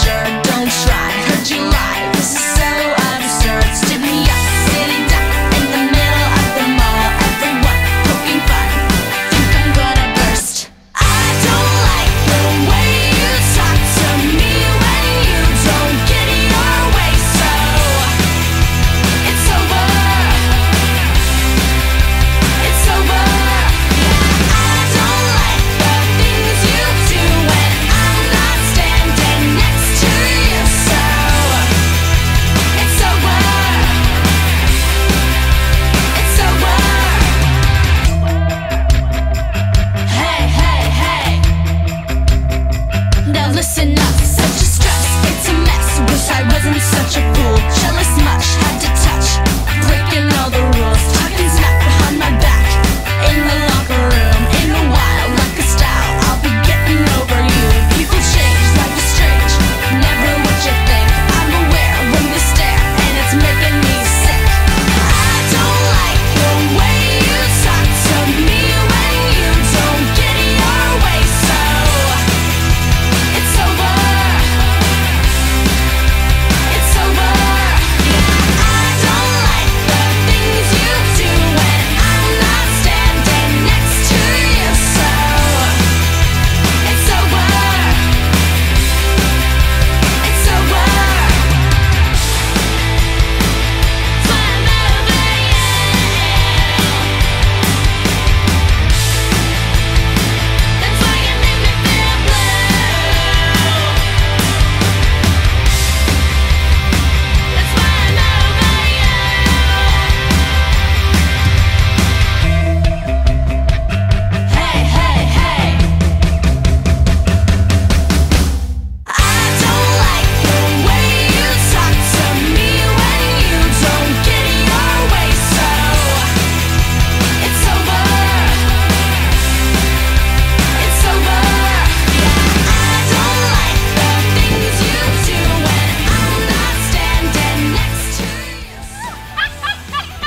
Sure.